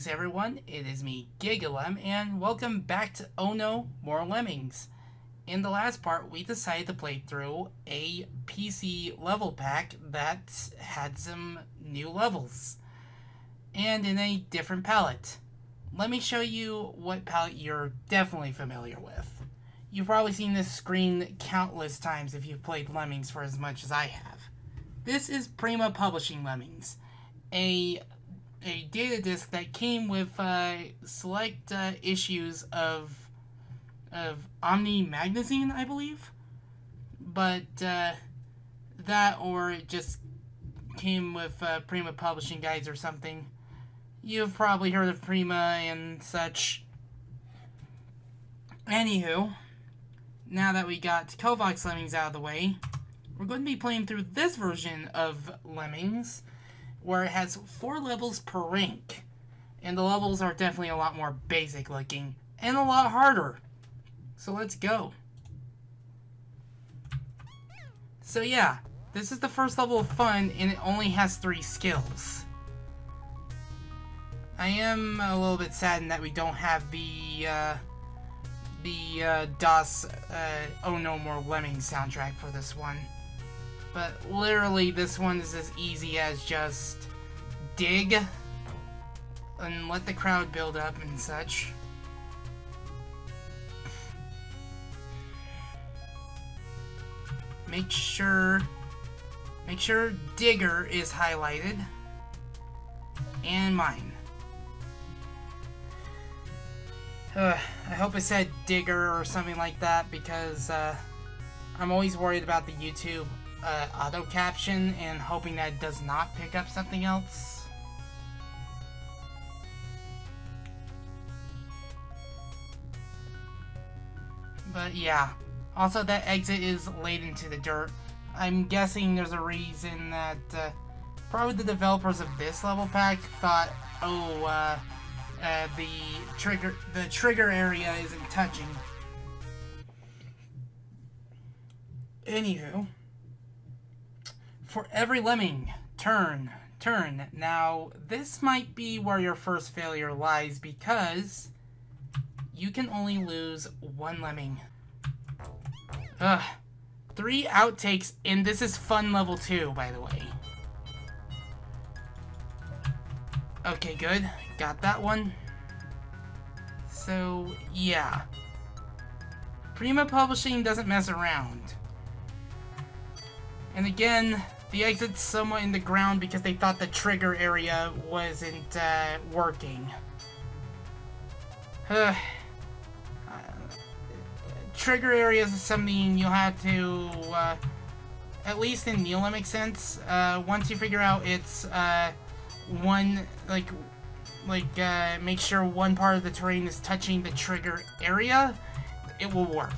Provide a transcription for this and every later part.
Greetings everyone, it is me, Gigalem, and welcome back to Oh No More Lemmings. In the last part, we decided to play through a PC level pack that had some new levels. And in a different palette. Let me show you what palette you're definitely familiar with. You've probably seen this screen countless times if you've played Lemmings for as much as I have. This is Prima Publishing Lemmings, a a data disk that came with uh, select uh, issues of of Omni magazine, I believe. But uh, that or it just came with uh, Prima publishing guides or something. You've probably heard of Prima and such. Anywho, now that we got Covox Lemmings out of the way, we're going to be playing through this version of Lemmings where it has four levels per rank. And the levels are definitely a lot more basic looking and a lot harder. So let's go. So yeah, this is the first level of fun and it only has three skills. I am a little bit saddened that we don't have the uh, the uh, DOS uh, Oh No More Lemmings soundtrack for this one. But literally, this one is as easy as just dig and let the crowd build up and such. Make sure, make sure digger is highlighted and mine. Uh, I hope it said digger or something like that because uh, I'm always worried about the YouTube uh, auto caption and hoping that it does not pick up something else. But yeah. Also, that exit is laid into the dirt. I'm guessing there's a reason that uh, probably the developers of this level pack thought, oh, uh, uh, the trigger the trigger area isn't touching. Anywho. For every lemming, turn, turn. Now, this might be where your first failure lies because you can only lose one lemming. Ugh. Three outtakes, and this is fun level two, by the way. Okay, good. Got that one. So, yeah. Prima Publishing doesn't mess around. And again, the exit's somewhat in the ground because they thought the trigger area wasn't uh, working. Uh, trigger areas is something you'll have to, uh, at least in Neolemmix sense, uh, once you figure out it's uh, one, like, like make sure one part of the terrain is touching the trigger area, it will work.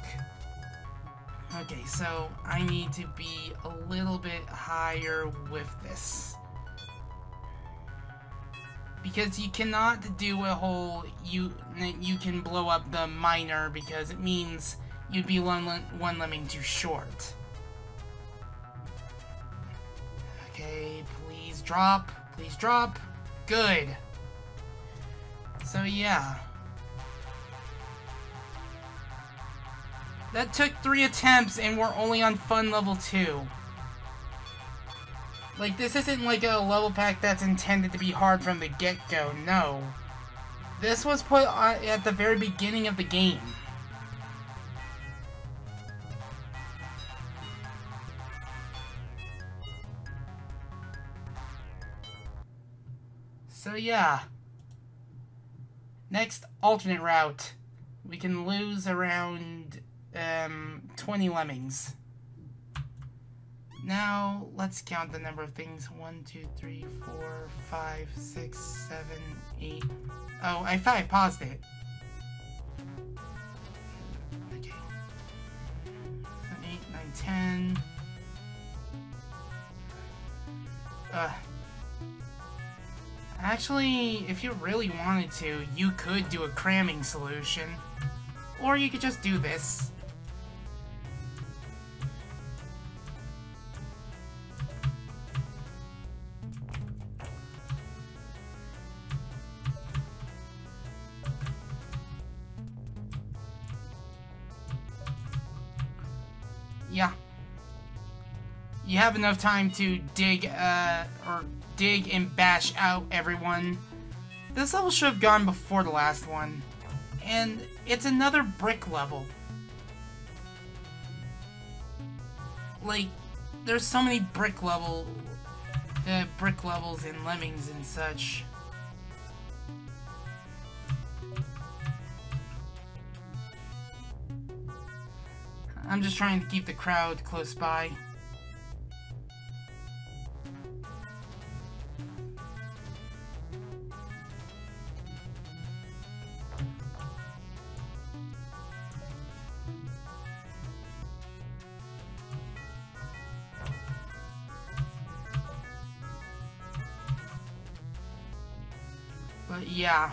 Okay, so I need to be a little bit higher with this. Because you cannot do a whole, you you can blow up the miner because it means you'd be one, one lemming too short. Okay, please drop, please drop. Good. So yeah. That took three attempts and we're only on fun level two. Like, this isn't like a level pack that's intended to be hard from the get-go, no. This was put on at the very beginning of the game. So yeah. Next alternate route. We can lose around um, 20 lemmings. Now, let's count the number of things. 1, 2, 3, 4, 5, 6, 7, 8. Oh, I thought I paused it. Okay. 8, 9, 10. Uh, actually, if you really wanted to, you could do a cramming solution. Or you could just do this. Have enough time to dig, uh, or dig and bash out everyone. This level should have gone before the last one. And it's another brick level. Like, there's so many brick level, uh, brick levels and Lemmings and such. I'm just trying to keep the crowd close by. But yeah.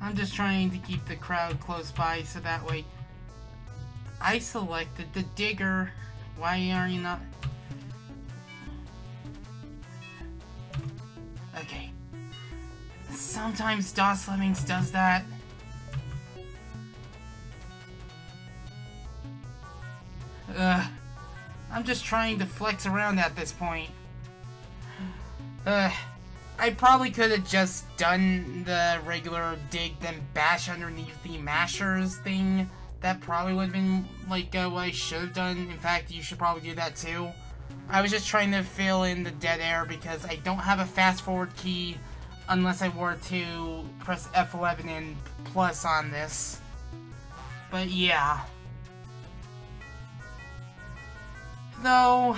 I'm just trying to keep the crowd close by so that way I selected the digger. Why are you not? Okay. Sometimes DOS Lemmings does that. Just trying to flex around at this point. Ugh. I probably could have just done the regular dig then bash underneath the mashers thing. That probably would have been like uh, what I should have done. In fact, you should probably do that too. I was just trying to fill in the dead air because I don't have a fast forward key unless I were to press F11 and plus on this. But yeah. Though,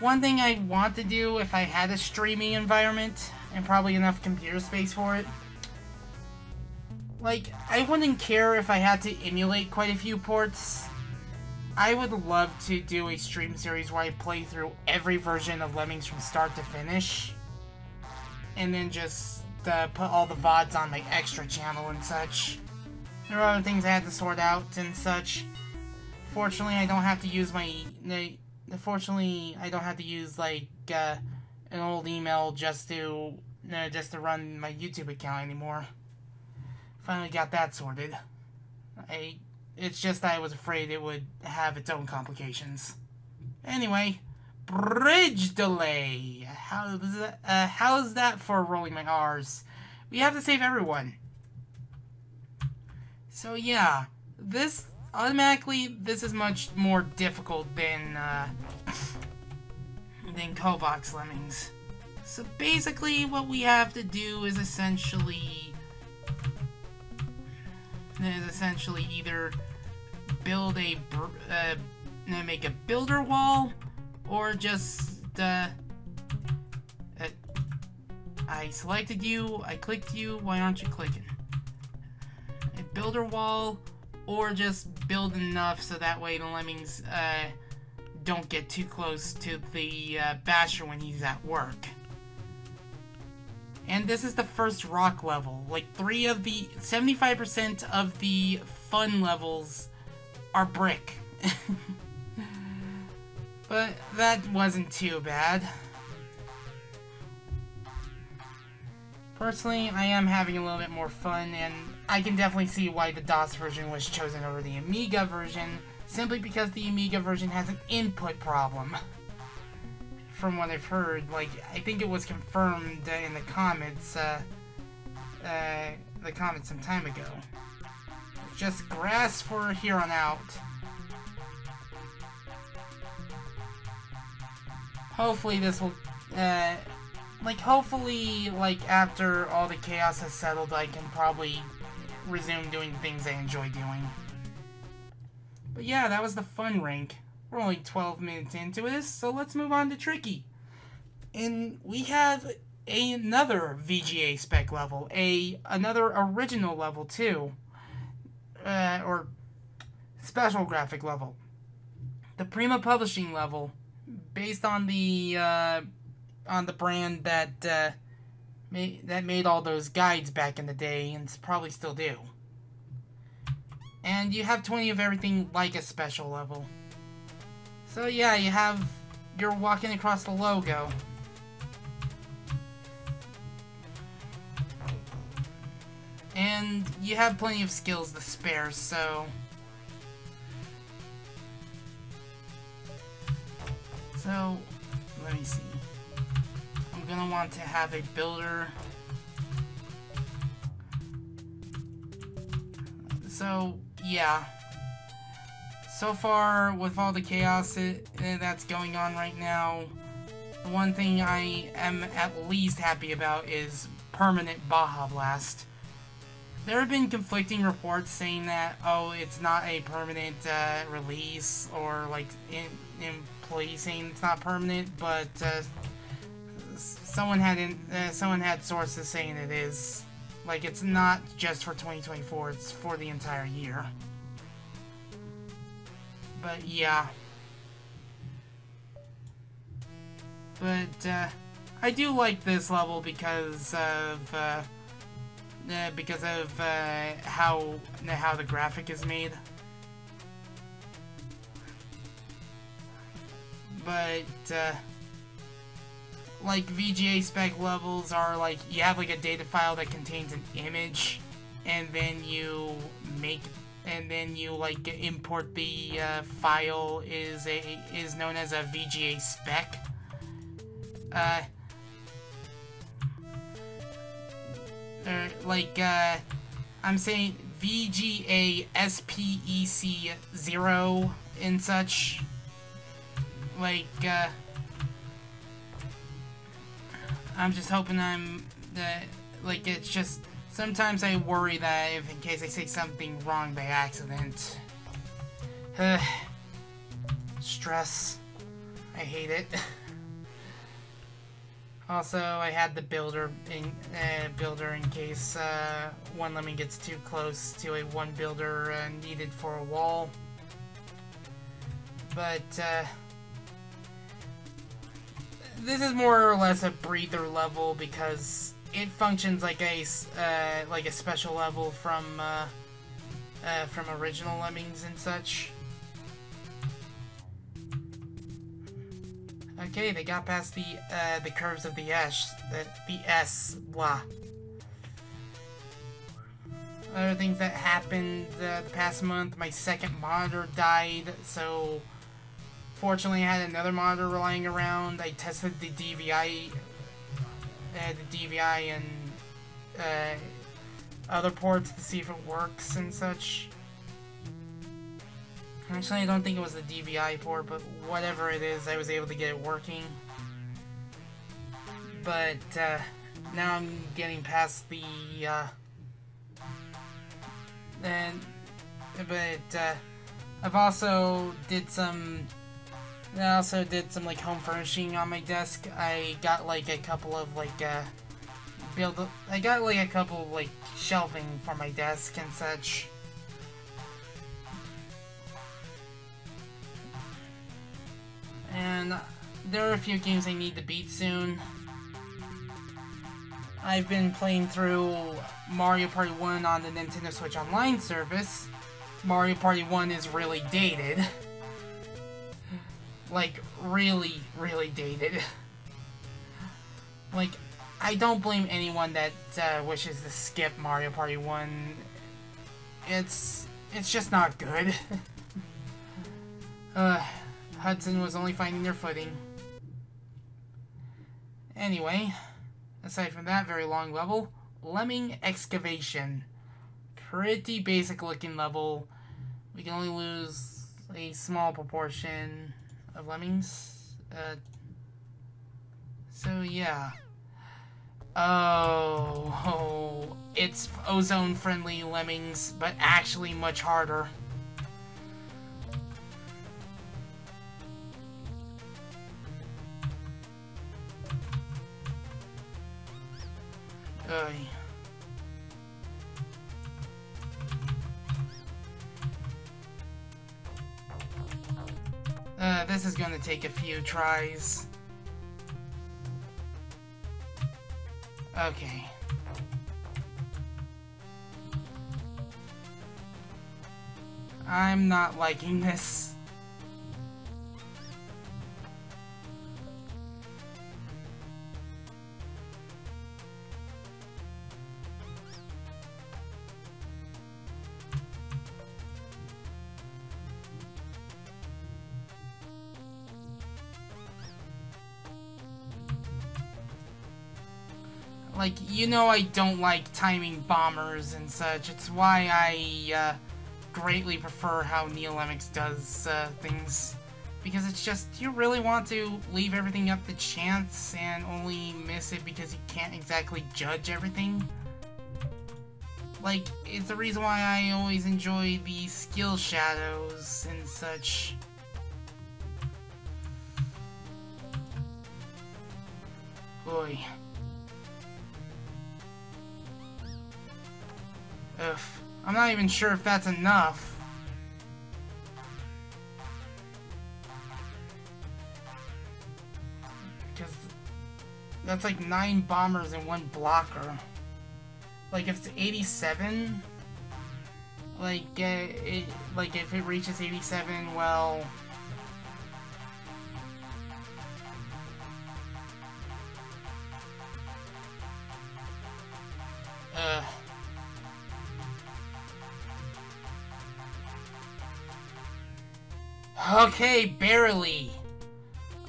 one thing I want to do if I had a streaming environment and probably enough computer space for it, like, I wouldn't care if I had to emulate quite a few ports. I would love to do a stream series where I play through every version of Lemmings from start to finish. And then just uh, put all the VODs on my extra channel and such. There are other things I had to sort out and such. Fortunately, I don't have to use my... Fortunately, I don't have to use, like, uh, an old email just to... Just to run my YouTube account anymore. Finally got that sorted. I... It's just I was afraid it would have its own complications. Anyway, bridge delay. How's that, uh, how's that for rolling my R's? We have to save everyone. So yeah, this automatically this is much more difficult than uh, than Covox Lemmings. So basically, what we have to do is essentially is essentially either build a uh, make a builder wall or just uh, uh, I selected you, I clicked you, why aren't you clicking? A builder wall or just build enough so that way the lemmings uh, don't get too close to the uh, basher when he's at work. And this is the first rock level. Like, three of the... 75% of the fun levels are brick. but that wasn't too bad. Personally, I am having a little bit more fun, and I can definitely see why the DOS version was chosen over the Amiga version, simply because the Amiga version has an input problem. From what I've heard, like, I think it was confirmed in the comments, uh, uh, the comments some time ago. Just grass for here on out. Hopefully this will, uh, like, hopefully, like, after all the chaos has settled, I can probably resume doing things I enjoy doing. But yeah, that was the fun rank. We're only 12 minutes into this, so let's move on to Tricky. And we have a, another VGA spec level, a another original level too, uh, or special graphic level. The Prima Publishing level, based on the uh, on the brand that uh, made, that made all those guides back in the day, and probably still do. And you have 20 of everything like a special level. So yeah, you have... You're walking across the logo. And you have plenty of skills to spare, so... So, let me see. Gonna want to have a builder. So, yeah. So far, with all the chaos it, that's going on right now, the one thing I am at least happy about is permanent Baja Blast. There have been conflicting reports saying that, oh, it's not a permanent uh, release, or like in, in employee saying it's not permanent, but uh, someone had in, uh, someone had sources saying it is. Like it's not just for 2024; it's for the entire year. But yeah. But uh, I do like this level because of uh, uh, because of uh, how how the graphic is made. but uh, like VGA spec levels are like you have like a data file that contains an image and then you make and then you like import the uh, file is a is known as a VGA spec. Uh, er, like uh, I'm saying VGA SPEC 0 and such. Like, uh, I'm just hoping I'm, that, like, it's just, sometimes I worry that if, in case I say something wrong by accident. Stress. I hate it. also, I had the builder in, uh, builder in case, uh, one lemming gets too close to a one builder uh, needed for a wall. But, uh, this is more or less a breather level because it functions like a uh, like a special level from uh, uh, from original Lemmings and such. Okay, they got past the uh, the curves of the S, the, the S, blah. Other things that happened uh, the past month, my second monitor died, so Fortunately, I had another monitor lying around. I tested the DVI, the DVI and uh, other ports to see if it works and such. Actually, I don't think it was the DVI port, but whatever it is, I was able to get it working. But uh, now I'm getting past the. Uh, and but uh, I've also did some I also did some like home furnishing on my desk. I got like a couple of like uh build I got like a couple of like shelving for my desk and such. And there are a few games I need to beat soon. I've been playing through Mario Party 1 on the Nintendo Switch Online service. Mario Party 1 is really dated. Like, really, really dated. like, I don't blame anyone that uh, wishes to skip Mario Party 1. It's, it's just not good. uh, Hudson was only finding their footing. Anyway, aside from that very long level, Lemming Excavation. Pretty basic looking level. We can only lose a small proportion of lemmings. Uh, so yeah. Oh, oh, it's ozone-friendly lemmings, but actually much harder. Gonna take a few tries. Okay. I'm not liking this. Like, you know I don't like timing bombers and such. It's why I uh, greatly prefer how Neolemmix does uh, things. Because it's just, you really want to leave everything up to chance and only miss it because you can't exactly judge everything. Like, it's the reason why I always enjoy the skill shadows and such. Boy. Ugh. I'm not even sure if that's enough. Because that's like nine bombers and one blocker. Like if it's 87, like uh, it, like if it reaches 87, well. Okay, barely.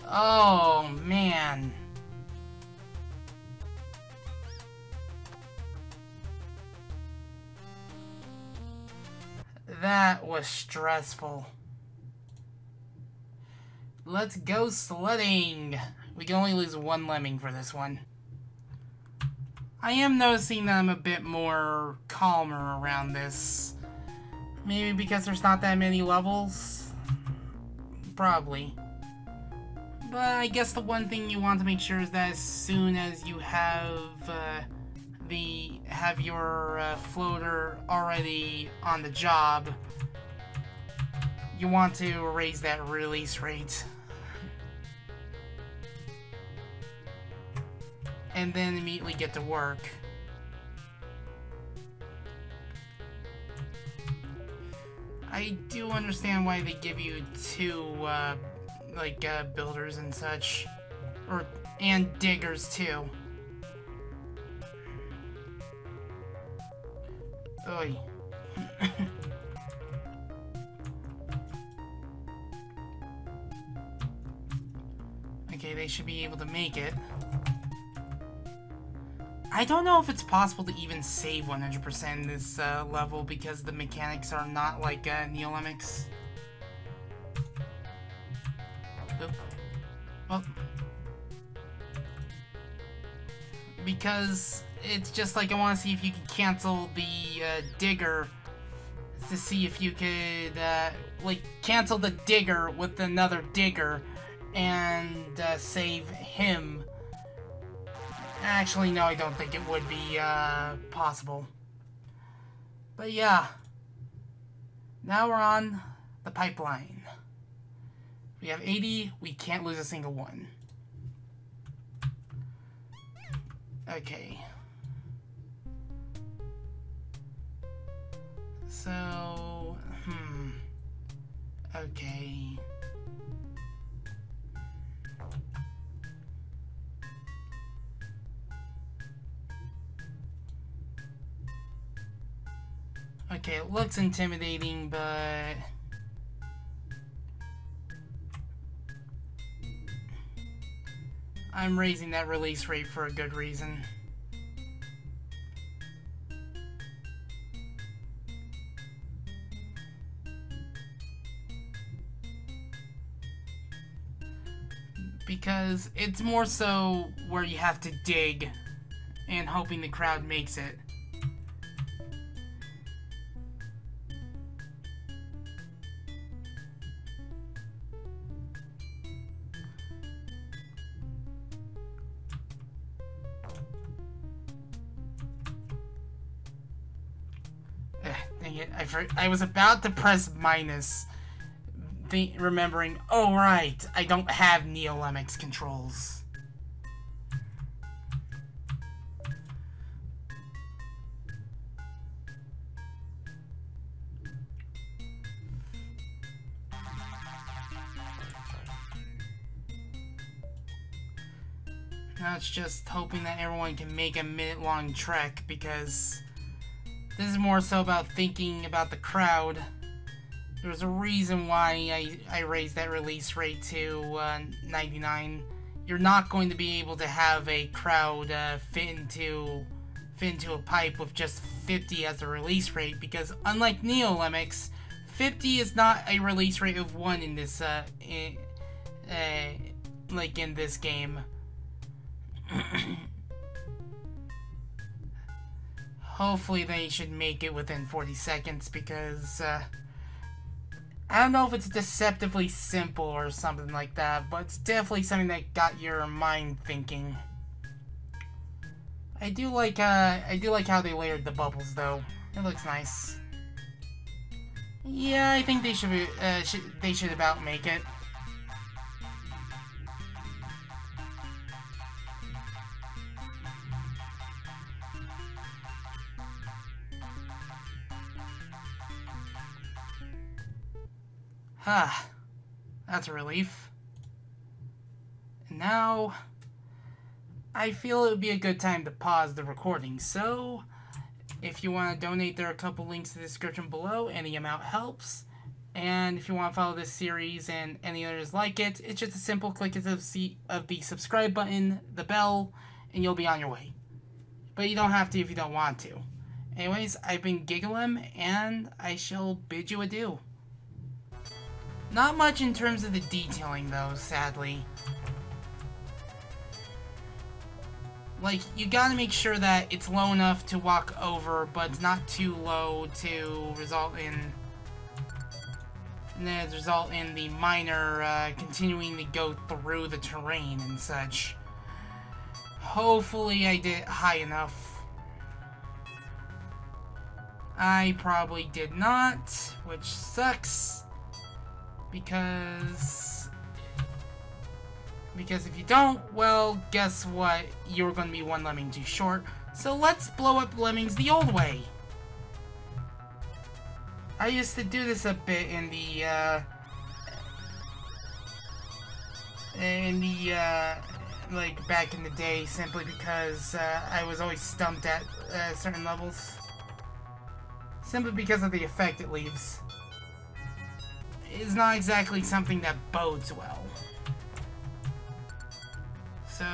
Oh, man. That was stressful. Let's go sledding. We can only lose one lemming for this one. I am noticing that I'm a bit more calmer around this. Maybe because there's not that many levels? Probably. But I guess the one thing you want to make sure is that as soon as you have uh, the have your uh, floater already on the job, you want to raise that release rate. And then immediately get to work. I do understand why they give you two, uh, like, uh, builders and such. Or, and diggers, too. Oy. okay, they should be able to make it. I don't know if it's possible to even save 100% this uh, level because the mechanics are not like uh, Neolemmix. Oop. Well, because it's just like I want to see if you can cancel the uh, digger to see if you could uh, like cancel the digger with another digger and uh, save him. Actually, no, I don't think it would be uh, possible. But yeah, now we're on the pipeline. We have 80, we can't lose a single one. Okay. So, hmm. Okay. Okay, it looks intimidating, but... I'm raising that release rate for a good reason. Because it's more so where you have to dig and hoping the crowd makes it. I, I was about to press minus, remembering, oh right, I don't have Neolemmix controls. Now it's just hoping that everyone can make a minute-long trek, because this is more so about thinking about the crowd. There's a reason why I, I raised that release rate to uh, 99. you're not going to be able to have a crowd uh, fit into fit into a pipe with just 50 as a release rate because unlike Neolemmix, 50 is not a release rate of 1 in this uh, in, uh like in this game. Hopefully they should make it within 40 seconds because uh, I don't know if it's deceptively simple or something like that, but it's definitely something that got your mind thinking. I do like uh, I do like how they layered the bubbles though. It looks nice. Yeah, I think they should be, uh, should, they should about make it. Ah, that's a relief. And now, I feel it would be a good time to pause the recording, so if you want to donate, there are a couple links in the description below. Any amount helps. And if you want to follow this series and any others like it, it's just a simple click of the, of the subscribe button, the bell, and you'll be on your way. But you don't have to if you don't want to. Anyways, I've been Gigalem, and I shall bid you adieu. Not much in terms of the detailing, though, sadly. Like, you gotta make sure that it's low enough to walk over, but it's not too low to result in... result in the miner uh, continuing to go through the terrain and such. Hopefully I did high enough. I probably did not, which sucks because because if you don't, well, guess what? You're to be one lemming too short. So let's blow up lemmings the old way. I used to do this a bit in the, uh, in the, uh, like, back in the day, simply because, uh, I was always stumped at, uh, certain levels. Simply because of the effect it leaves is not exactly something that bodes well. So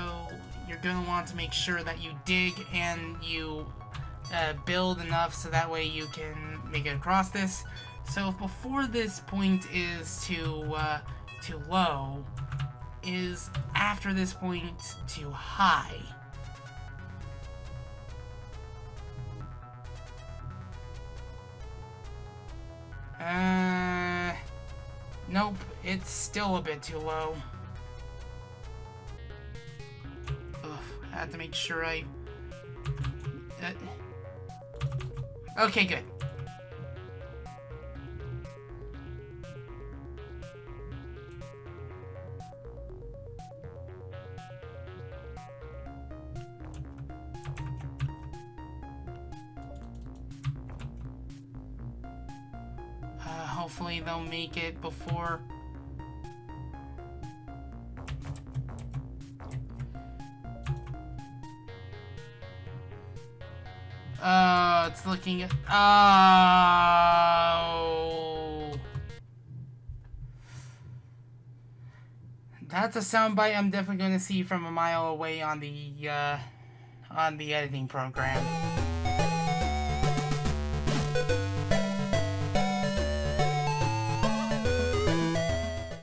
you're going to want to make sure that you dig and you uh, build enough so that way you can make it across this. So before this point is too, uh, too low, is after this point too high. Uh... Nope, it's still a bit too low. Ugh, I have to make sure I... Uh... Okay, good. Hopefully they'll make it before... Uh, it's looking at... Oh... That's a soundbite I'm definitely going to see from a mile away on the, uh, on the editing program.